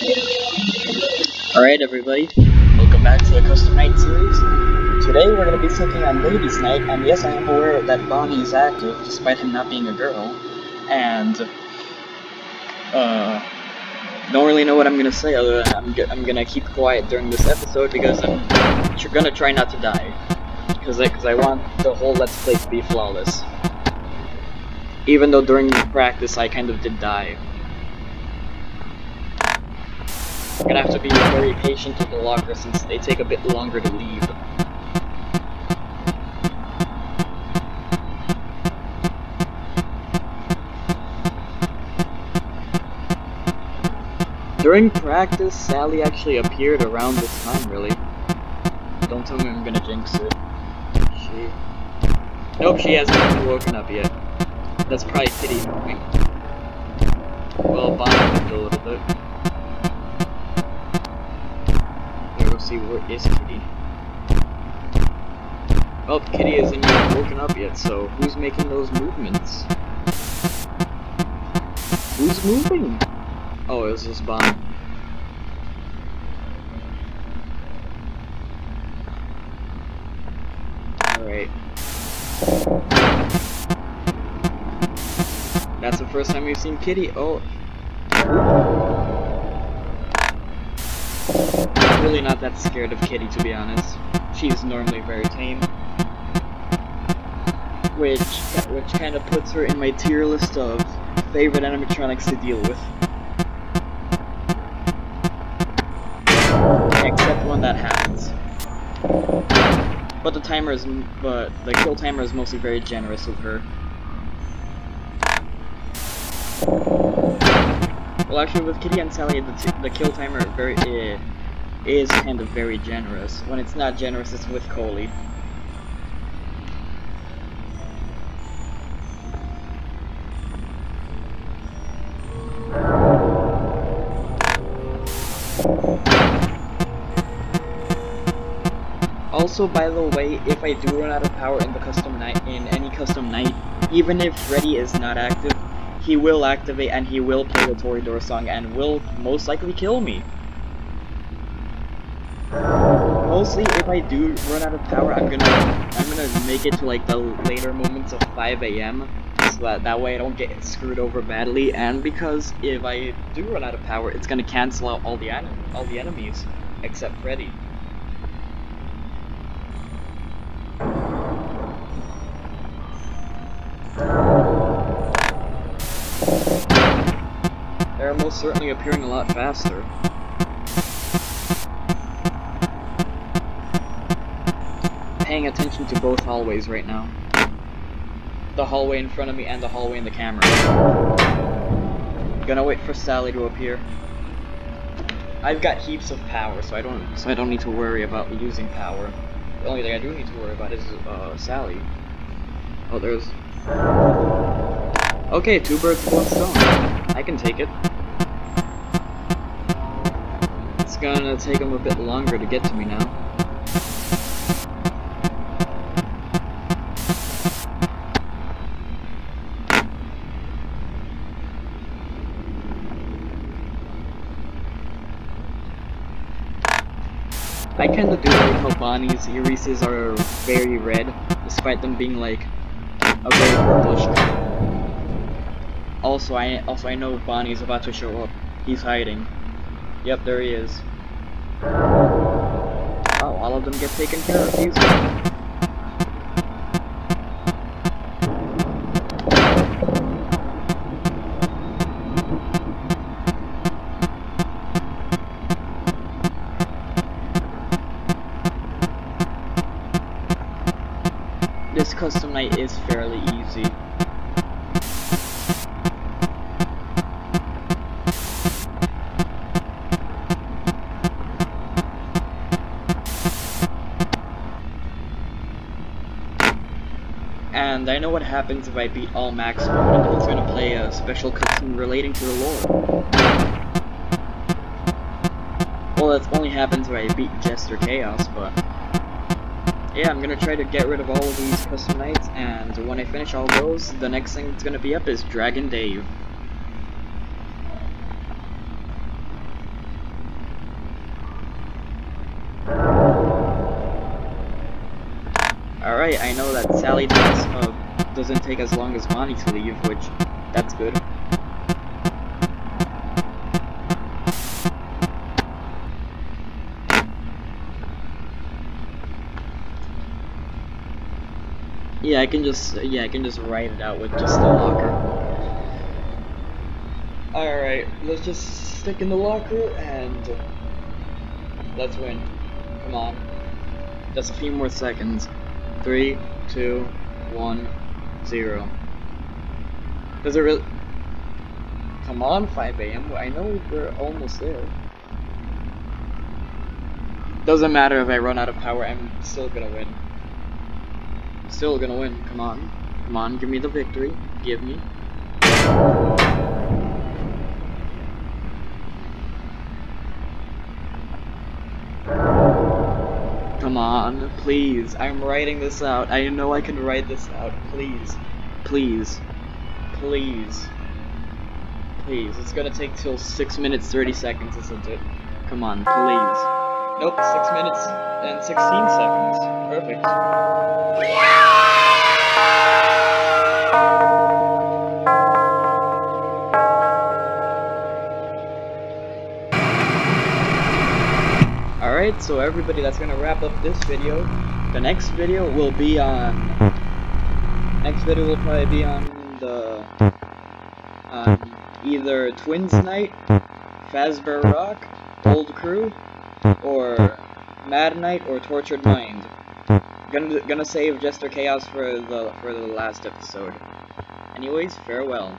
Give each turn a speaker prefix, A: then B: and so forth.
A: Alright everybody, welcome back to the Custom Night series. Today we're going to be taking on Ladies Night, and yes I am aware that Bonnie is active, despite him not being a girl. And, uh, don't really know what I'm going to say other than I'm, I'm going to keep quiet during this episode because I'm going to try not to die. Because I, cause I want the whole Let's Play to be flawless. Even though during practice I kind of did die. Gonna have to be very patient with the lockers since they take a bit longer to leave. During practice, Sally actually appeared around this time, really. Don't tell me I'm gonna jinx it. She... Nope, she hasn't woken up yet. That's probably Kitty moving. Well, moved a little bit. See where is Kitty. Well, Kitty isn't even woken up yet, so who's making those movements? Who's moving? Oh, it was just Bonnie. Alright. That's the first time we've seen Kitty. Oh really not that scared of Kitty, to be honest. She's normally very tame. Which, which kind of puts her in my tier list of favorite animatronics to deal with. Except when that happens. But the timer is, but the kill timer is mostly very generous with her. Well, actually, with Kitty and Sally, the, the kill timer very uh, is kind of very generous. When it's not generous, it's with Coley. Also, by the way, if I do run out of power in the custom night, in any custom night, even if Freddy is not active, he will activate and he will play the Toreador song and will most likely kill me. Mostly, if I do run out of power, I'm gonna I'm gonna make it to like the later moments of 5 a.m. so that that way I don't get screwed over badly. And because if I do run out of power, it's gonna cancel out all the all the enemies except Freddy. They're most certainly appearing a lot faster. Paying attention to both hallways right now. The hallway in front of me and the hallway in the camera. Gonna wait for Sally to appear. I've got heaps of power, so I don't so I don't need to worry about losing power. The only thing I do need to worry about is uh, Sally. Oh, there's. Okay, two birds one stone. I can take it. It's gonna take them a bit longer to get to me now. I kinda do like how Bonnie's irises are very red, despite them being like a very purplish. Also, I also I know Bonnie's about to show up. He's hiding. Yep, there he is. Oh, all of them get taken care of. Custom night is fairly easy. And I know what happens if I beat all max mode, it's gonna play a special cutscene relating to the lore. Well, that only happens if I beat Jester Chaos, but yeah, I'm gonna try to get rid of all of these custom nights, and when I finish all those, the next thing that's gonna be up is Dragon Dave. Alright, I know that Sally does, uh, doesn't take as long as Bonnie to leave, which, that's good. Yeah, I can just, yeah, I can just write it out with just the locker. Alright, let's just stick in the locker and let's win. Come on. Just a few more seconds. Three, two, one, zero. Does it really... Come on, 5 a.m. I know we're almost there. Doesn't matter if I run out of power, I'm still gonna win. Still gonna win, come on. Come on, give me the victory. Give me. Come on, please. I'm writing this out. I know I can write this out. Please. Please. Please. Please. It's gonna take till 6 minutes 30 seconds, isn't it? Come on, please. Nope, 6 minutes and 16 seconds. Perfect. Alright, so everybody, that's gonna wrap up this video. The next video will be on... Next video will probably be on the... On either Twins Night, Fazbear Rock, Old Crew, or Mad Knight or Tortured Mind. Gonna, gonna save Jester Chaos for the, for the last episode. Anyways, farewell.